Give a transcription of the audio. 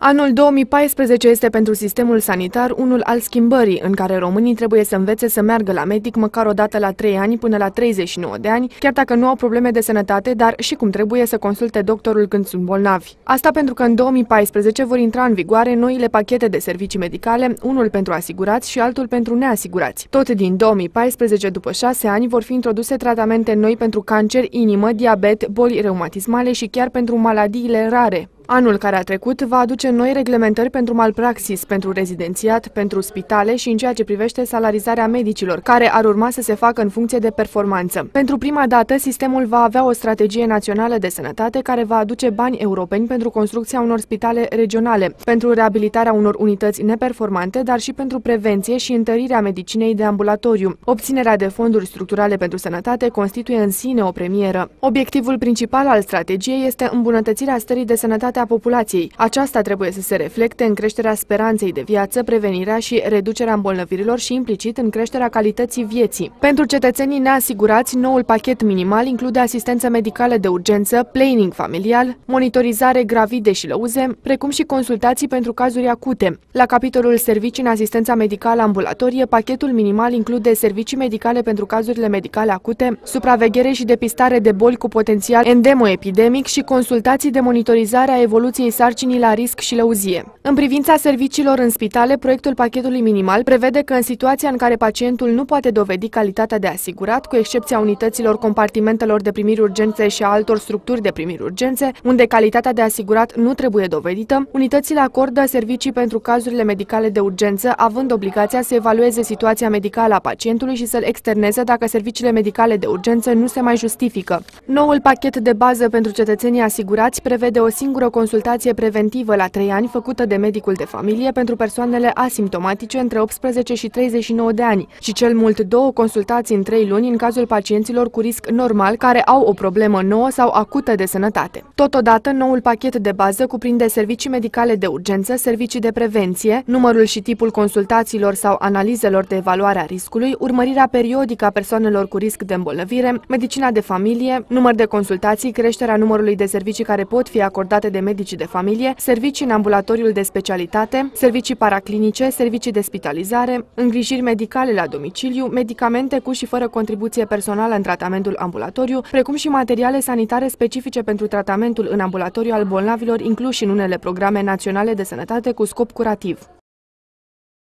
Anul 2014 este pentru sistemul sanitar unul al schimbării, în care românii trebuie să învețe să meargă la medic măcar o dată la 3 ani până la 39 de ani, chiar dacă nu au probleme de sănătate, dar și cum trebuie să consulte doctorul când sunt bolnavi. Asta pentru că în 2014 vor intra în vigoare noile pachete de servicii medicale, unul pentru asigurați și altul pentru neasigurați. Tot din 2014, după 6 ani, vor fi introduse tratamente noi pentru cancer, inimă, diabet, boli reumatismale și chiar pentru maladiile rare. Anul care a trecut va aduce noi reglementări pentru malpraxis, pentru rezidențiat, pentru spitale și în ceea ce privește salarizarea medicilor, care ar urma să se facă în funcție de performanță. Pentru prima dată, sistemul va avea o strategie națională de sănătate care va aduce bani europeni pentru construcția unor spitale regionale, pentru reabilitarea unor unități neperformante, dar și pentru prevenție și întărirea medicinei de ambulatoriu. Obținerea de fonduri structurale pentru sănătate constituie în sine o premieră. Obiectivul principal al strategiei este îmbunătățirea stării de sănătate sănătatea populației. Aceasta trebuie să se reflecte în creșterea speranței de viață, prevenirea și reducerea îmbolnăvirilor și implicit în creșterea calității vieții. Pentru cetățenii neasigurați, noul pachet minimal include asistență medicală de urgență, planning familial, monitorizare gravide și lăuze, precum și consultații pentru cazuri acute. La capitolul servicii în asistența medicală ambulatorie, pachetul minimal include servicii medicale pentru cazurile medicale acute, supraveghere și depistare de boli cu potențial endemoepidemic și consultații de monitorizare a evoluției sarcinii la risc și lăuzie. În privința serviciilor în spitale, proiectul pachetului minimal prevede că în situația în care pacientul nu poate dovedi calitatea de asigurat, cu excepția unităților compartimentelor de primiri urgențe și a altor structuri de primiri urgențe, unde calitatea de asigurat nu trebuie dovedită, unitățile acordă servicii pentru cazurile medicale de urgență, având obligația să evalueze situația medicală a pacientului și să-l externeze dacă serviciile medicale de urgență nu se mai justifică. Noul pachet de bază pentru cetățenii asigurați prevede o singură consultație preventivă la 3 ani făcută de medicul de familie pentru persoanele asimptomatice între 18 și 39 de ani și cel mult două consultații în 3 luni în cazul pacienților cu risc normal care au o problemă nouă sau acută de sănătate. Totodată, noul pachet de bază cuprinde servicii medicale de urgență, servicii de prevenție, numărul și tipul consultațiilor sau analizelor de evaluare a riscului, urmărirea periodică a persoanelor cu risc de îmbolnăvire, medicina de familie, număr de consultații, creșterea numărului de servicii care pot fi acordate de medici de familie, servicii în ambulatoriul de specialitate, servicii paraclinice, servicii de spitalizare, îngrijiri medicale la domiciliu, medicamente cu și fără contribuție personală în tratamentul ambulatoriu, precum și materiale sanitare specifice pentru tratamentul în ambulatoriu al bolnavilor incluși în unele programe naționale de sănătate cu scop curativ.